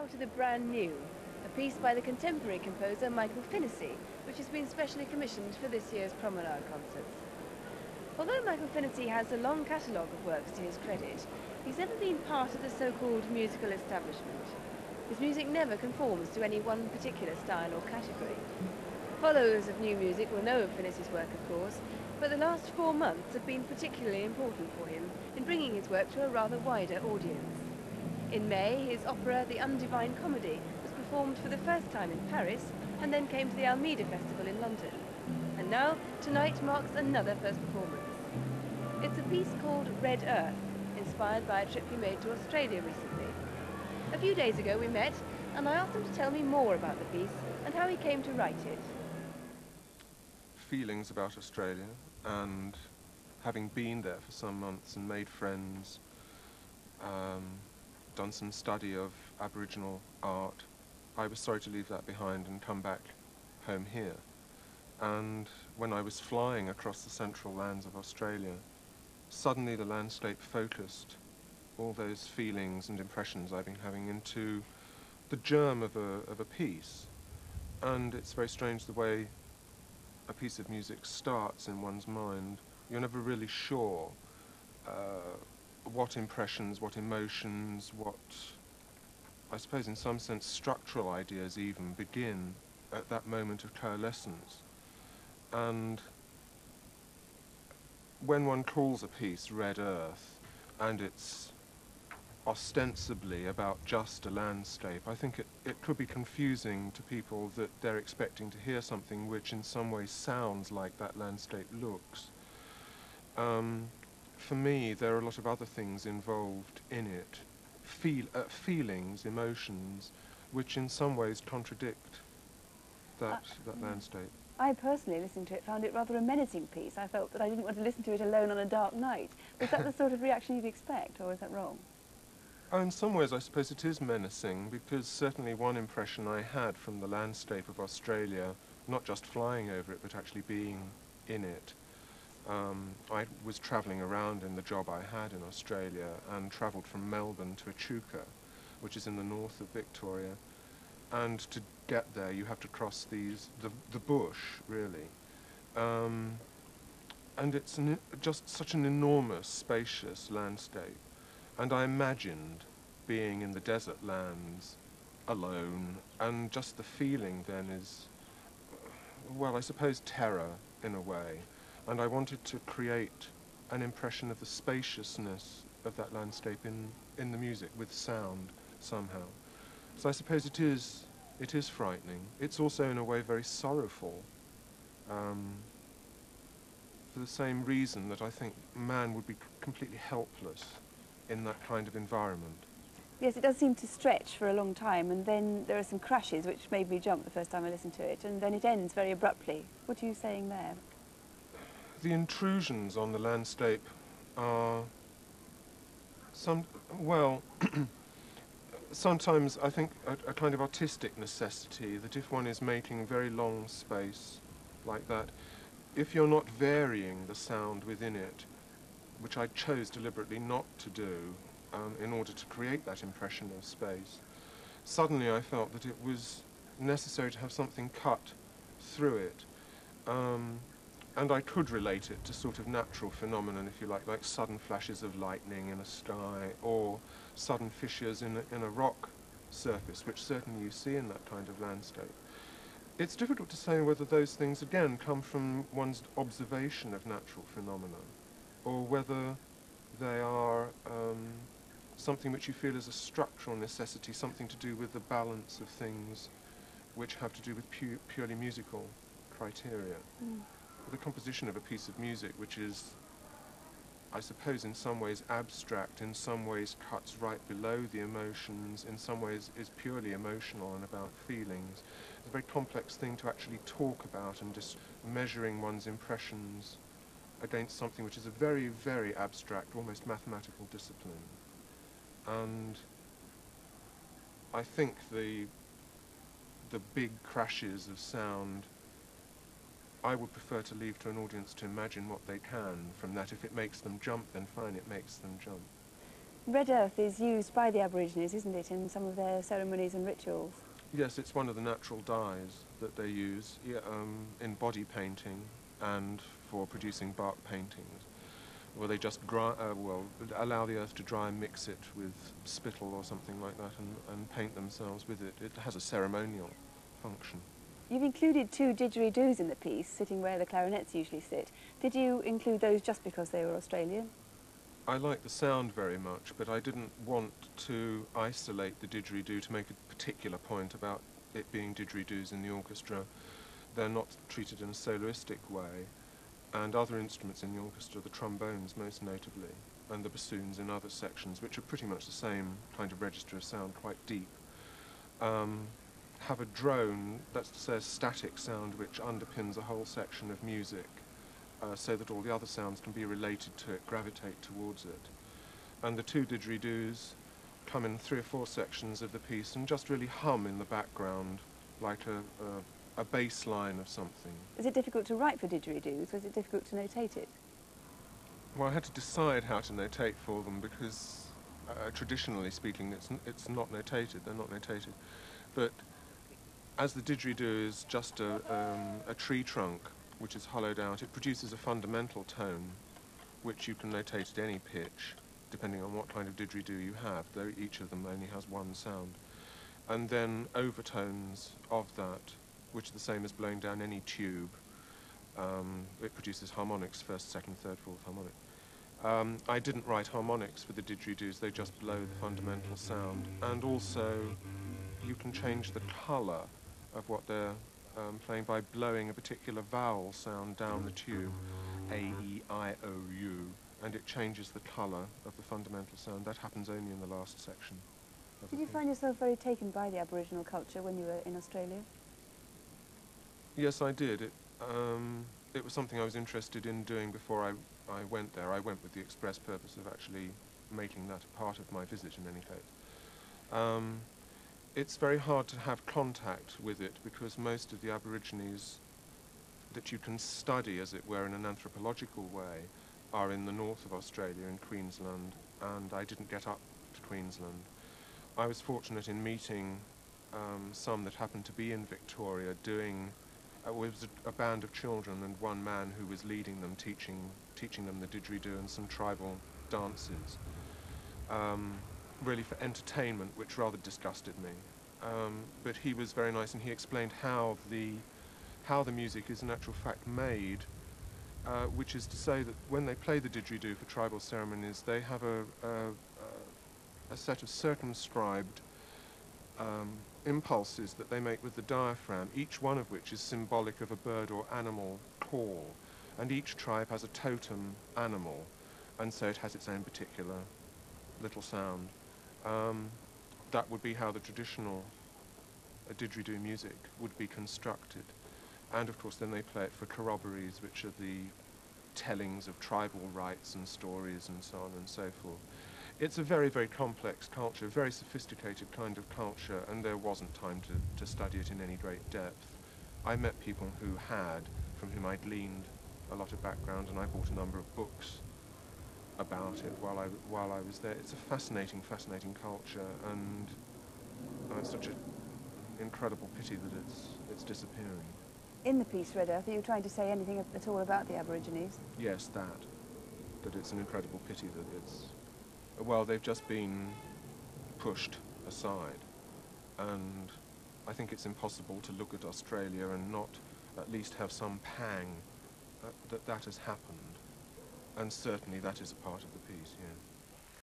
now to the brand new, a piece by the contemporary composer Michael Finnissy, which has been specially commissioned for this year's Promenade concerts. Although Michael Finnissy has a long catalogue of works to his credit, he's never been part of the so-called musical establishment. His music never conforms to any one particular style or category. Followers of new music will know of Finnissy's work, of course, but the last four months have been particularly important for him in bringing his work to a rather wider audience. In May, his opera The Undivine Comedy was performed for the first time in Paris and then came to the Almeida Festival in London. And now, tonight marks another first performance. It's a piece called Red Earth, inspired by a trip he made to Australia recently. A few days ago we met, and I asked him to tell me more about the piece and how he came to write it. Feelings about Australia, and having been there for some months and made friends, um, done some study of Aboriginal art, I was sorry to leave that behind and come back home here. And when I was flying across the central lands of Australia, suddenly the landscape focused all those feelings and impressions I've been having into the germ of a, of a piece. And it's very strange the way a piece of music starts in one's mind. You're never really sure what impressions, what emotions, what, I suppose in some sense, structural ideas even begin at that moment of coalescence. And when one calls a piece Red Earth, and it's ostensibly about just a landscape, I think it, it could be confusing to people that they're expecting to hear something which in some way sounds like that landscape looks. Um, for me, there are a lot of other things involved in it, Feel, uh, feelings, emotions, which in some ways contradict that, uh, that landscape. I personally, listening to it, found it rather a menacing piece. I felt that I didn't want to listen to it alone on a dark night. Was that the sort of reaction you'd expect, or is that wrong? Oh, in some ways, I suppose it is menacing, because certainly one impression I had from the landscape of Australia, not just flying over it, but actually being in it, um, I was travelling around in the job I had in Australia and travelled from Melbourne to Echuca, which is in the north of Victoria, and to get there you have to cross these the, the bush really. Um, and it's an, just such an enormous spacious landscape. And I imagined being in the desert lands alone and just the feeling then is well I suppose terror in a way and I wanted to create an impression of the spaciousness of that landscape in, in the music with sound somehow. So I suppose it is, it is frightening. It's also in a way very sorrowful. Um, for the same reason that I think man would be completely helpless in that kind of environment. Yes, it does seem to stretch for a long time, and then there are some crashes which made me jump the first time I listened to it, and then it ends very abruptly. What are you saying there? The intrusions on the landscape are some, well, sometimes I think a, a, kind of artistic necessity that if one is making very long space like that, if you're not varying the sound within it, which I chose deliberately not to do um, in order to create that impression of space, suddenly I felt that it was necessary to have something cut through it. Um, and I could relate it to sort of natural phenomenon, if you like, like sudden flashes of lightning in a sky, or sudden fissures in a, in a rock surface, which certainly you see in that kind of landscape. It's difficult to say whether those things, again, come from one's observation of natural phenomena, or whether they are um, something which you feel is a structural necessity, something to do with the balance of things which have to do with pu purely musical criteria. Mm. The composition of a piece of music which is I suppose in some ways abstract, in some ways cuts right below the emotions, in some ways is purely emotional and about feelings. It's a very complex thing to actually talk about and just measuring one's impressions against something which is a very, very abstract, almost mathematical discipline. And I think the, the big crashes of sound I would prefer to leave to an audience to imagine what they can from that. If it makes them jump, then fine, it makes them jump. Red earth is used by the Aborigines, isn't it, in some of their ceremonies and rituals? Yes, it's one of the natural dyes that they use yeah, um, in body painting and for producing bark paintings, where they just dry, uh, well, allow the earth to dry and mix it with spittle or something like that and, and paint themselves with it. It has a ceremonial function. You've included two didgeridoos in the piece, sitting where the clarinets usually sit. Did you include those just because they were Australian? I like the sound very much, but I didn't want to isolate the didgeridoo to make a particular point about it being didgeridoos in the orchestra. They're not treated in a soloistic way, and other instruments in the orchestra, the trombones most notably, and the bassoons in other sections, which are pretty much the same kind of register of sound, quite deep, um, have a drone, that's to say a static sound which underpins a whole section of music uh, so that all the other sounds can be related to it, gravitate towards it. And the two didgeridoos come in three or four sections of the piece and just really hum in the background like a, a, a bass line of something. Is it difficult to write for didgeridoos? Was it difficult to notate it? Well, I had to decide how to notate for them because uh, traditionally speaking it's, it's not notated, they're not notated. But as the didgeridoo is just a, um, a tree trunk which is hollowed out, it produces a fundamental tone which you can notate at any pitch depending on what kind of didgeridoo you have, though each of them only has one sound. And then overtones of that, which are the same as blowing down any tube. Um, it produces harmonics, first, second, third, fourth harmonic. Um, I didn't write harmonics for the didgeridoos, they just blow the fundamental sound. And also, you can change the colour of what they're um, playing by blowing a particular vowel sound down the tube, A, E, I, O, U, and it changes the colour of the fundamental sound. That happens only in the last section. Did you find yourself very taken by the Aboriginal culture when you were in Australia? Yes, I did. It, um, it was something I was interested in doing before I, I went there. I went with the express purpose of actually making that a part of my visit in any case. Um, it's very hard to have contact with it because most of the Aborigines that you can study, as it were, in an anthropological way, are in the north of Australia, in Queensland, and I didn't get up to Queensland. I was fortunate in meeting um, some that happened to be in Victoria doing, uh, it was a, a, band of children and one man who was leading them, teaching, teaching them the didgeridoo and some tribal dances. Um, really for entertainment, which rather disgusted me. Um, but he was very nice, and he explained how the how the music is in actual fact made, uh, which is to say that when they play the didgeridoo for tribal ceremonies, they have a, a, a set of circumscribed um, impulses that they make with the diaphragm, each one of which is symbolic of a bird or animal call, and each tribe has a totem animal, and so it has its own particular little sound. Um, that would be how the traditional uh, didgeridoo music would be constructed. And of course then they play it for corroborees, which are the tellings of tribal rites and stories and so on and so forth. It's a very, very complex culture, a very sophisticated kind of culture, and there wasn't time to, to study it in any great depth. I met people who had, from whom I'd leaned a lot of background, and I bought a number of books about it while I, while I was there. It's a fascinating, fascinating culture, and it's such an incredible pity that it's, it's disappearing. In the piece, Red Earth, are you trying to say anything at all about the Aborigines? Yes, that. That it's an incredible pity that it's... Well, they've just been pushed aside, and I think it's impossible to look at Australia and not at least have some pang that that has happened. And certainly that is a part of the piece, yeah.